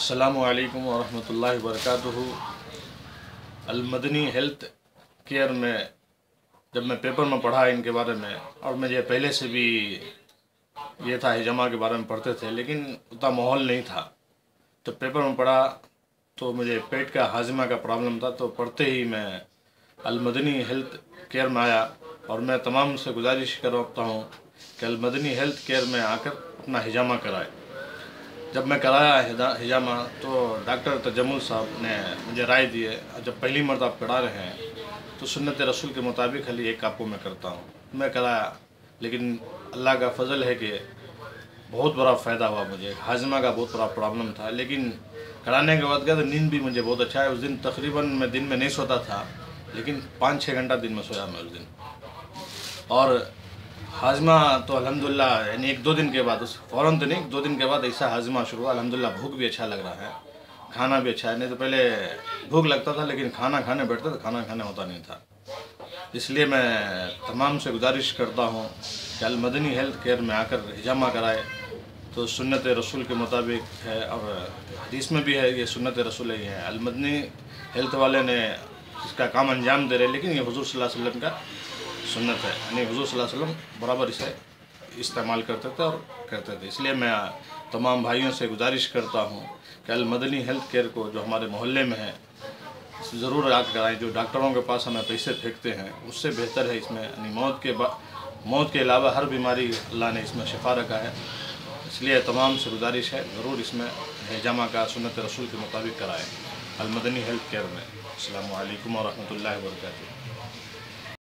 السلام علیکم ورحمۃ اللہ وبرکاتہ۔ المدنی ہیلتھ کیئر میں جب میں پیپر میں پڑھا ان کے بارے میں، اور مجھے پہلے سے بھی یہ تھا ہجامہ کے بارے میں پڑھتے تھے، لیکن اتنا ماحول نہیں تھا۔ تو پیپر میں پڑھا تو مجھے پیٹ کا ہاضمہ کا پرابلم تھا، تو پڑھتے ہی میں المدنی ہیلتھ کیئر میں آیا۔ اور میں تمام سے گزارش کرتا ہوں کہ المدنی ہیلتھ کیئر میں آ کر اپنا ہجامہ کرائے۔ جب میں کرایا ہجامہ تو ڈاکٹر تجمل صاحب نے مجھے رائے دی ہے، جب پہلی مرتبہ آپ کرا رہے ہیں، تو سنت رسول کے مطابق خالی ایک آپ کو میں کرتا ہوں۔ میں کرایا، لیکن اللہ کا فضل ہے کہ بہت بڑا فائدہ ہوا مجھے۔ ہاضمہ کا بہت بڑا پرابلم تھا، لیکن کرانے کے بعد کیا تو نیند بھی مجھے بہت اچھا ہے۔ اس دن تقریباً میں دن میں نہیں سوتا تھا، لیکن پانچ چھ گھنٹہ دن میں سویا میں اس دن۔ اور ہاضمہ تو الحمدللہ یعنی ایک دو دن کے بعد، اس فوراً تو نہیں دو دن کے بعد ایسا ہاضمہ شروع ہوا الحمدللہ بھوک بھی اچھا لگ رہا ہے، کھانا بھی اچھا ہے، نہیں تو پہلے بھوک لگتا تھا، لیکن کھانا کھانے بیٹھتا تو کھانا کھانے ہوتا نہیں تھا۔ اس لیے میں تمام سے گزارش کرتا ہوں کہ المدنی ہیلتھ کیئر میں آ کر ہجامہ کرائے۔ تو سنت رسول کے مطابق ہے، اور حدیث میں بھی ہے، یہ سنت رسول ہی ہے المدنی ہیلتھ والے نے اس کا کام انجام دے رہے، لیکن یہ حضور صلی اللہ علیہ وسلم کا سنت ہے۔ یعنی حضور صلی اللہ علیہ وسلم برابر اسے استعمال کرتے تھے اور کرتے تھے۔ اس لیے میں تمام بھائیوں سے گزارش کرتا ہوں کہ المدنی ہیلتھ کیئر کو جو ہمارے محلے میں ہے، ضرور یاد کرائیں۔ جو ڈاکٹروں کے پاس ہمیں پیسے پھینکتے ہیں، اس سے بہتر ہے۔ اس میں یعنی موت کے با، موت کے علاوہ ہر بیماری اللہ نے اس میں شفا رکھا ہے۔ اس لیے تمام سے گزارش ہے، ضرور اس میں ہجامہ کا سنت رسول کے مطابق کرائیں۔ المدنی ہیلتھ کیئر میں۔ السلام علیکم ورحمۃ اللہ وبرکاتہ۔